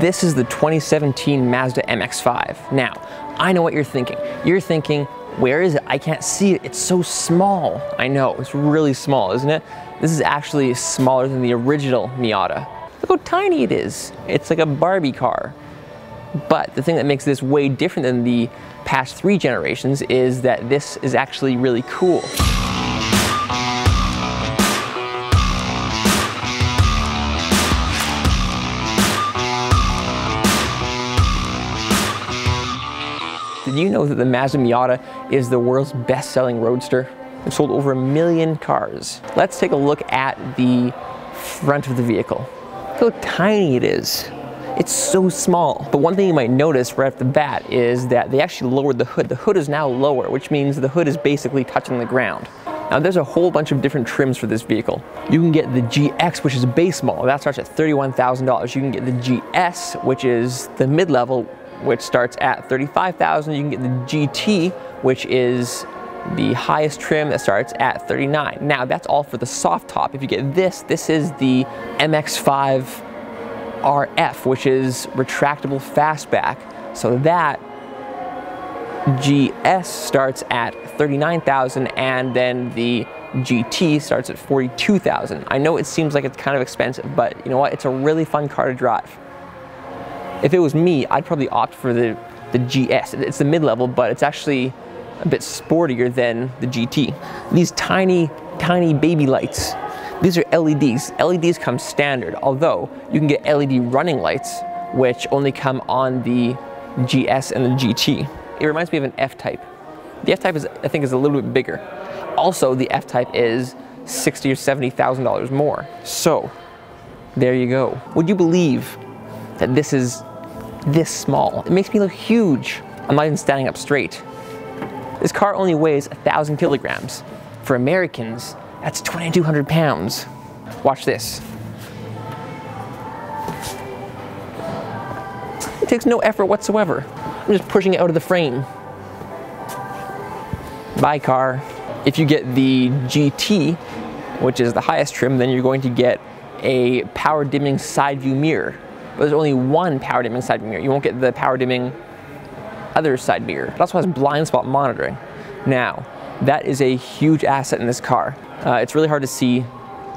This is the 2017 Mazda MX-5. Now, I know what you're thinking. You're thinking, where is it? I can't see it. It's so small. I know, it's really small, isn't it? This is actually smaller than the original Miata. Look how tiny it is. It's like a Barbie car. But the thing that makes this way different than the past three generations is that this is actually really cool. Did you know that the Mazda Miata is the world's best-selling roadster? It sold over a million cars. Let's take a look at the front of the vehicle. Look how tiny it is. It's so small. But one thing you might notice right off the bat is that they actually lowered the hood. The hood is now lower, which means the hood is basically touching the ground. Now there's a whole bunch of different trims for this vehicle. You can get the GX, which is a base model. That starts at $31,000. You can get the GS, which is the mid-level, which starts at 35,000. You can get the GT, which is the highest trim that starts at 39. Now that's all for the soft top. If you get this, this is the MX-5 RF, which is retractable fastback. So that GS starts at 39,000 and then the GT starts at 42,000. I know it seems like it's kind of expensive, but you know what? It's a really fun car to drive. If it was me, I'd probably opt for the, the GS. It's the mid-level, but it's actually a bit sportier than the GT. These tiny, tiny baby lights, these are LEDs. LEDs come standard, although you can get LED running lights, which only come on the GS and the GT. It reminds me of an F-Type. The F-Type is, I think, is a little bit bigger. Also, the F-Type is sixty or seventy thousand dollars more. So, there you go. Would you believe that this is this small. It makes me look huge. I'm not even standing up straight. This car only weighs a thousand kilograms. For Americans, that's 2,200 pounds. Watch this. It takes no effort whatsoever. I'm just pushing it out of the frame. Bye car. If you get the GT, which is the highest trim, then you're going to get a power dimming side view mirror but there's only one power dimming side mirror. You won't get the power dimming other side mirror. It also has blind spot monitoring. Now, that is a huge asset in this car. Uh, it's really hard to see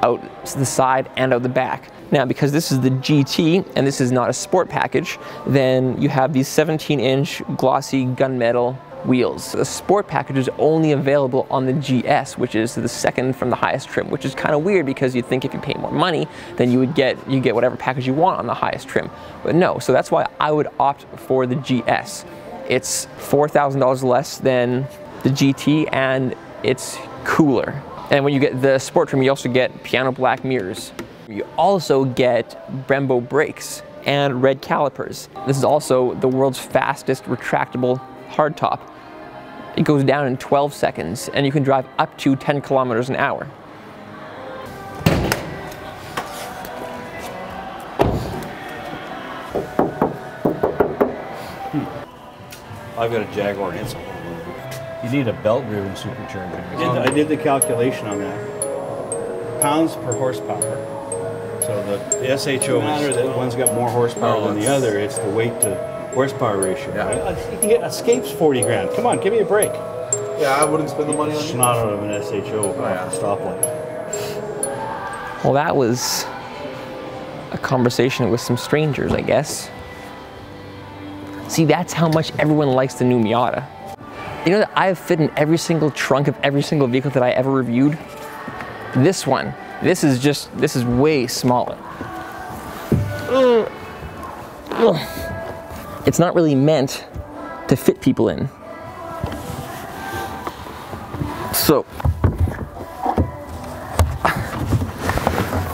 out the side and out the back. Now, because this is the GT and this is not a sport package, then you have these 17 inch glossy gunmetal wheels. The sport package is only available on the GS, which is the second from the highest trim, which is kind of weird because you'd think if you pay more money, then you would get you get whatever package you want on the highest trim. But no, so that's why I would opt for the GS. It's $4,000 less than the GT and it's cooler. And when you get the sport trim, you also get piano black mirrors. You also get Brembo brakes and red calipers. This is also the world's fastest retractable hardtop. It goes down in 12 seconds and you can drive up to 10 kilometers an hour. Hmm. I've got a Jaguar and it's a You need a belt-driven supercharger. I did, I did the calculation on that. Pounds per horsepower. So the, the SHO matter that one's got more horsepower Oh, than the other. It's the weight to horsepower ratio. Yeah. right? You can get Escape's 40 grand. Come on, give me a break. Yeah, I wouldn't spend the money on It's not out of an SHO Oh, off the stoplight. Well, that was a conversation with some strangers, I guess. See, that's how much everyone likes the new Miata. You know that I've fit in every single trunk of every single vehicle that I ever reviewed? This one, this is just, this is way smaller. Mm. Ugh. It's not really meant to fit people in. So,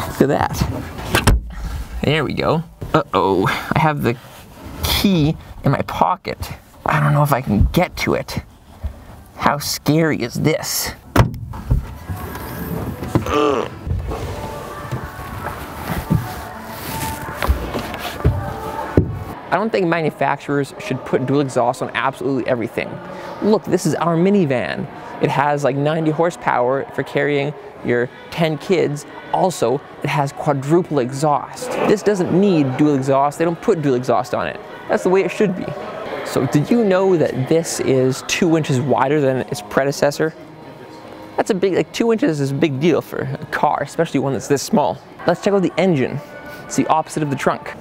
Look at that. There we go. Uh-oh, I have the key in my pocket. I don't know if I can get to it. How scary is this? Ugh. I don't think manufacturers should put dual exhaust on absolutely everything. Look, this is our minivan. It has like 90 horsepower for carrying your 10 kids. Also, it has quadruple exhaust. This doesn't need dual exhaust. They don't put dual exhaust on it. That's the way it should be. So did you know that this is two inches wider than its predecessor? That's a big, like two inches is a big deal for a car, especially one that's this small. Let's check out the engine. It's the opposite of the trunk.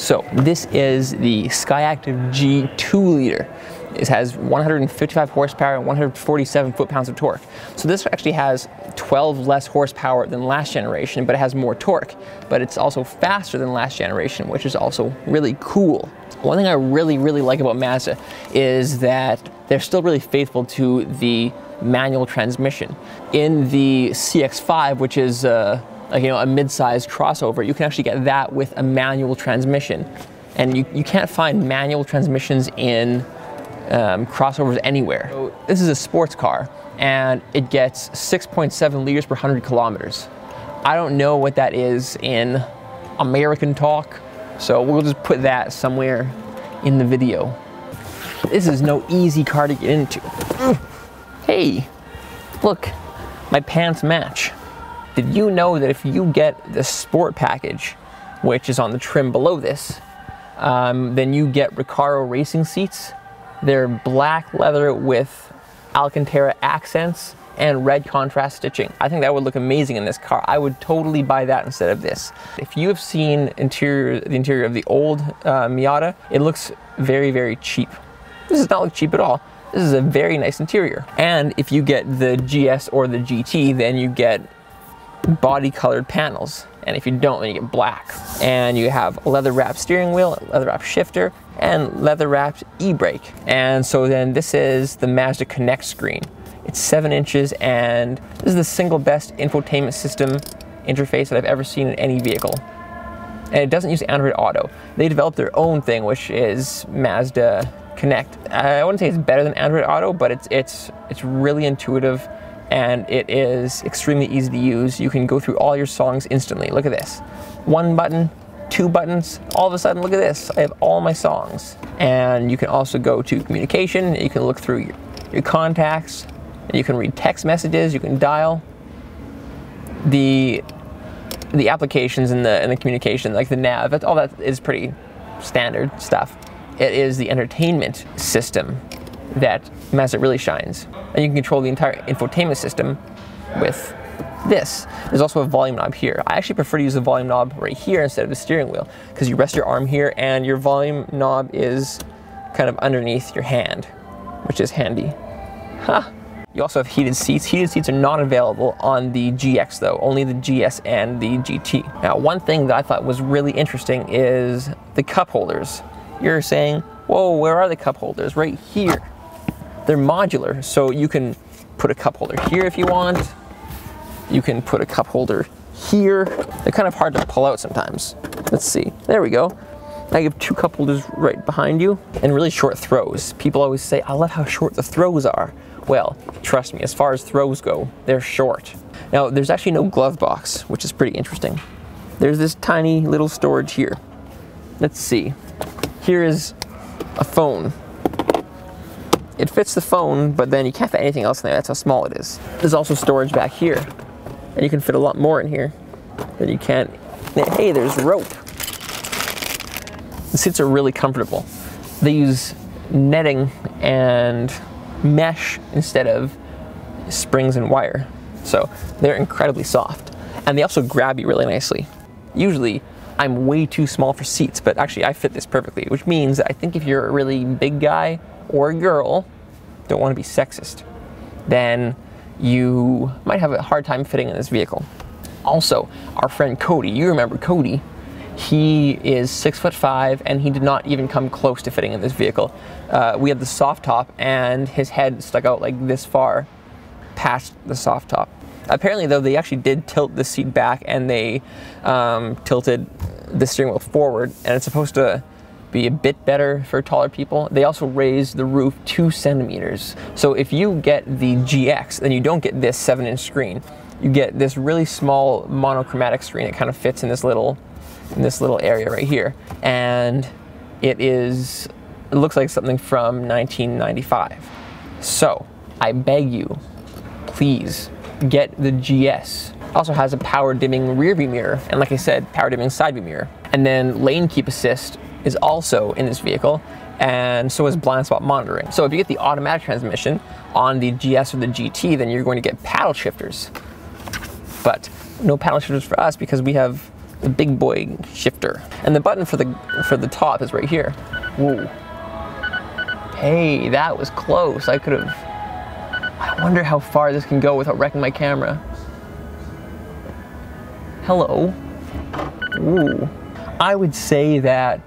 So this is the Skyactiv G2 liter. It has 155 horsepower and 147 foot-pounds of torque. So this actually has 12 less horsepower than last generation, but it has more torque. But it's also faster than last generation, which is also really cool. One thing I really, really like about Mazda is that they're still really faithful to the manual transmission. In the CX-5, which is uh, like, you know, a mid-sized crossover, you can actually get that with a manual transmission. And you, you can't find manual transmissions in um, crossovers anywhere. So this is a sports car and it gets 6.7 liters per 100 kilometers. I don't know what that is in American talk, so we'll just put that somewhere in the video. This is no easy car to get into. Hey, look, my pants match. Did you know that if you get the sport package, which is on the trim below this, um, then you get Recaro racing seats. They're black leather with Alcantara accents and red contrast stitching. I think that would look amazing in this car. I would totally buy that instead of this. If you have seen interior, the interior of the old uh, Miata, it looks very, very cheap. This does not look cheap at all. This is a very nice interior. And if you get the GS or the GT, then you get body colored panels. And if you don't, then you get black. And you have leather wrapped steering wheel, leather wrapped shifter, and leather wrapped e-brake. And so then this is the Mazda Connect screen. It's seven inches and this is the single best infotainment system interface that I've ever seen in any vehicle. And it doesn't use Android Auto. They developed their own thing, which is Mazda Connect. I wouldn't say it's better than Android Auto, but it's, it's, it's really intuitive and it is extremely easy to use. You can go through all your songs instantly. Look at this. One button, two buttons, all of a sudden, look at this. I have all my songs. And you can also go to communication. You can look through your, your contacts. You can read text messages. You can dial. The the applications and the and the communication, like the nav, all that is pretty standard stuff. It is the entertainment system that Mazda really shines. And you can control the entire infotainment system with this. There's also a volume knob here. I actually prefer to use the volume knob right here instead of the steering wheel because you rest your arm here and your volume knob is kind of underneath your hand, which is handy. Huh. You also have heated seats. Heated seats are not available on the GX though, only the GS and the GT. Now, one thing that I thought was really interesting is the cup holders. You're saying, whoa, where are the cup holders? Right here. They're modular, so you can put a cup holder here if you want. You can put a cup holder here. They're kind of hard to pull out sometimes. Let's see, there we go. I have two cup holders right behind you and really short throws. People always say, I love how short the throws are. Well, trust me, as far as throws go, they're short. Now, there's actually no glove box, which is pretty interesting. There's this tiny little storage here. Let's see. Here is a phone. It fits the phone, but then you can't fit anything else in there. That's how small it is. There's also storage back here. And you can fit a lot more in here than you can. Hey, there's rope. The seats are really comfortable. They use netting and mesh instead of springs and wire. So they're incredibly soft. And they also grab you really nicely. Usually I'm way too small for seats, but actually I fit this perfectly, which means that I think if you're a really big guy or girl, don't want to be sexist, then you might have a hard time fitting in this vehicle. Also, our friend Cody, you remember Cody, he is six foot five and he did not even come close to fitting in this vehicle. Uh, we had the soft top and his head stuck out like this far past the soft top. Apparently though, they actually did tilt the seat back and they um, tilted the steering wheel forward and it's supposed to be a bit better for taller people. They also raised the roof two centimeters. So if you get the GX, then you don't get this seven inch screen. You get this really small monochromatic screen. It kind of fits in this little in this little area right here. And it is, it looks like something from 1995. So I beg you, please get the GS. Also has a power dimming rear view mirror, and like I said, power dimming side view mirror. And then lane keep assist is also in this vehicle, and so is blind spot monitoring. So if you get the automatic transmission on the GS or the GT, then you're going to get paddle shifters. But no paddle shifters for us because we have the big boy shifter. And the button for the for the top is right here. Whoa. Hey, that was close. I could have I wonder how far this can go without wrecking my camera. Hello. Ooh. I would say that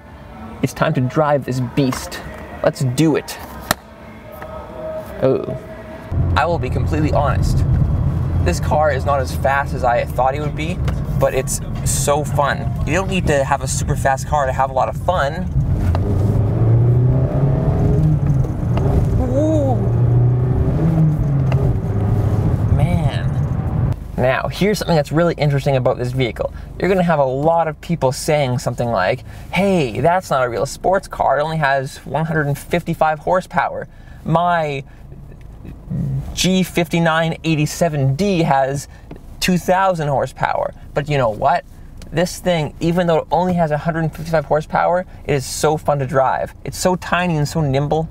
it's time to drive this beast. Let's do it. Oh. I will be completely honest. This car is not as fast as I thought it would be, but it's so fun. You don't need to have a super fast car to have a lot of fun. Ooh. Man. Now, here's something that's really interesting about this vehicle. You're gonna have a lot of people saying something like, hey, that's not a real sports car, it only has 155 horsepower. My G5987D has 2,000 horsepower. But you know what? This thing, even though it only has 155 horsepower, it is so fun to drive. It's so tiny and so nimble.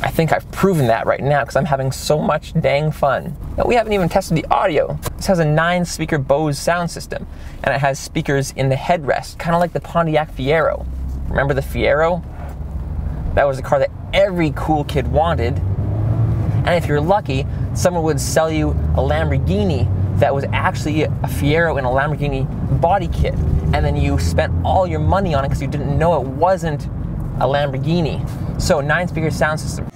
I think I've proven that right now because I'm having so much dang fun. Now, we haven't even tested the audio. This has a nine speaker Bose sound system and it has speakers in the headrest, kind of like the Pontiac Fiero. Remember the Fiero? That was a car that every cool kid wanted. And if you're lucky, someone would sell you a Lamborghini that was actually a Fiero in a Lamborghini body kit. And then you spent all your money on it because you didn't know it wasn't a Lamborghini. So nine speaker sound system.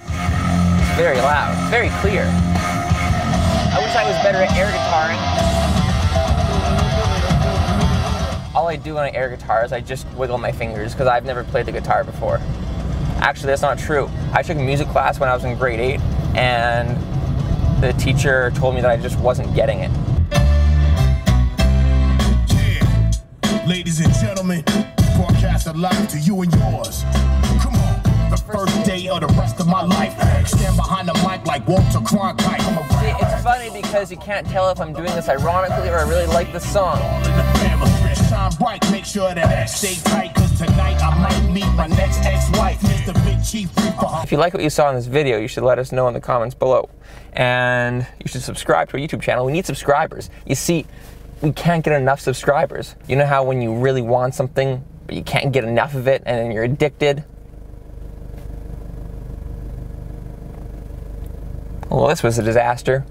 Very loud, very clear. I wish I was better at air guitaring. All I do on an air guitar is I just wiggle my fingers because I've never played the guitar before. Actually, that's not true. I took a music class when I was in grade eight and the teacher told me that I just wasn't getting it. Yeah. Ladies and gentlemen, broadcast a live to you and yours. Come on. The first day of the rest of my life. Stand behind the mic like Walter Cronkite. See, it's funny because you can't tell if I'm doing this ironically or I really like the song. Shine bright, make sure that I stay tight, cause tonight I might meet my next ex-wife, Mr. Big Chief If you like what you saw in this video, you should let us know in the comments below. And you should subscribe to our YouTube channel. We need subscribers. You see, we can't get enough subscribers. You know how when you really want something, but you can't get enough of it and then you're addicted? Well, this was a disaster.